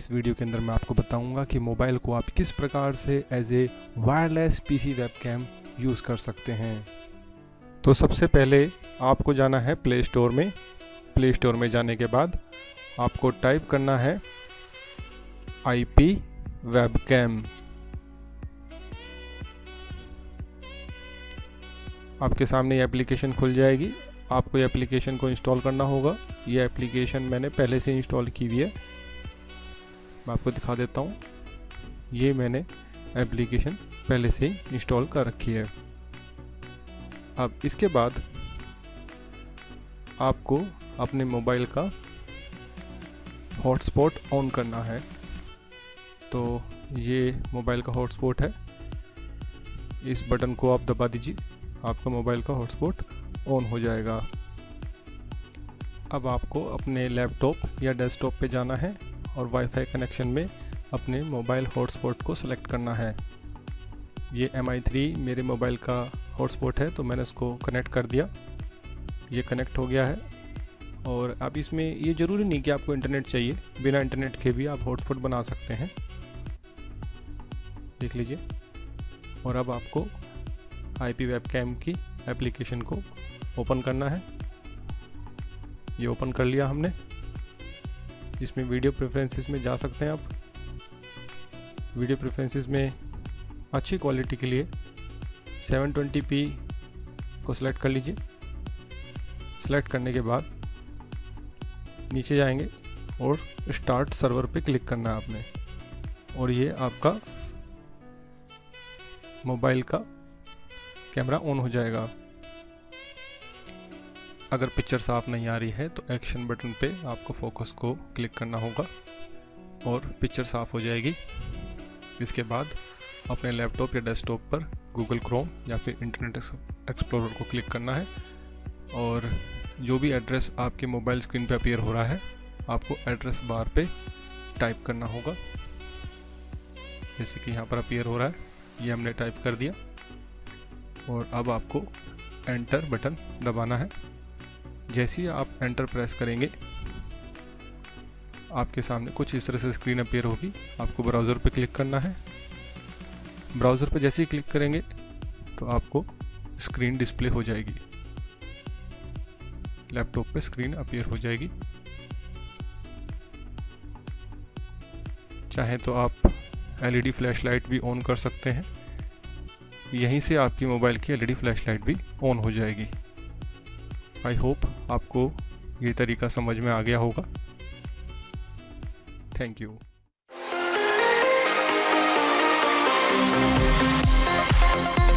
इस वीडियो के अंदर मैं आपको बताऊँगा कि मोबाइल को आप किस प्रकार से as a wireless PC webcam use कर सकते हैं। तो सबसे पहले आपको जाना है प्ले स्टोर में। प्ले स्टोर में जाने के बाद आपको टाइप करना है आई पी वेबकैम आपके सामने ये एप्लीकेशन खुल जाएगी। आपको ये एप्लीकेशन को इंस्टॉल करना होगा। ये एप्लीकेशन मैंने पहले से इंस्टॉल की हुई है। मैं आपको दिखा देता हूँ। ये मैंने एप्लीकेशन पहले से ही इंस्टॉल कर रखी है। अब इसके बाद आपको अपने मोबाइल का हॉटस्पॉट ऑन करना है। तो ये मोबाइल का हॉटस्पॉट है। इस बटन को आप दबा दीजिए, आपका मोबाइल का हॉटस्पॉट ऑन हो जाएगा। अब आपको अपने लैपटॉप या डेस्कटॉप पे जाना है। और वाईफाई कनेक्शन में अपने मोबाइल हॉटस्पॉट को सिलेक्ट करना है। ये एम आई थ्री मेरे मोबाइल का हॉटस्पॉट है तो मैंने उसको कनेक्ट कर दिया। ये कनेक्ट हो गया है। और अब इसमें ये ज़रूरी नहीं कि आपको इंटरनेट चाहिए, बिना इंटरनेट के भी आप हॉटस्पॉट बना सकते हैं। देख लीजिए। और अब आपको आई पी वेब कैम की एप्लीकेशन को ओपन करना है। ये ओपन कर लिया हमने। इसमें वीडियो प्रेफरेंसेस में जा सकते हैं आप। वीडियो प्रेफरेंसेस में अच्छी क्वालिटी के लिए 720p को सिलेक्ट कर लीजिए। सिलेक्ट करने के बाद नीचे जाएँगे और स्टार्ट सर्वर पे क्लिक करना है आपने। और ये आपका मोबाइल का कैमरा ऑन हो जाएगा। अगर पिक्चर साफ़ नहीं आ रही है तो एक्शन बटन पे आपको फोकस को क्लिक करना होगा और पिक्चर साफ़ हो जाएगी। इसके बाद अपने लैपटॉप या डेस्कटॉप पर गूगल क्रोम या फिर इंटरनेट एक्सप्लोरर को क्लिक करना है और जो भी एड्रेस आपके मोबाइल स्क्रीन पे अपीयर हो रहा है, आपको एड्रेस बार पे टाइप करना होगा। जैसे कि यहाँ पर अपीयर हो रहा है, ये हमने टाइप कर दिया और अब आपको एंटर बटन दबाना है। जैसे ही आप एंटर प्रेस करेंगे, आपके सामने कुछ इस तरह से स्क्रीन अपेयर होगी। आपको ब्राउज़र पर क्लिक करना है। ब्राउज़र पर जैसे ही क्लिक करेंगे तो आपको स्क्रीन डिस्प्ले हो जाएगी। लैपटॉप पे स्क्रीन अपेयर हो जाएगी। चाहे तो आप एलईडी फ्लैशलाइट भी ऑन कर सकते हैं। यहीं से आपकी मोबाइल की एलईडी फ्लैशलाइट भी ऑन हो जाएगी। आई होप आपको ये तरीका समझ में आ गया होगा थैंक यू Thank you.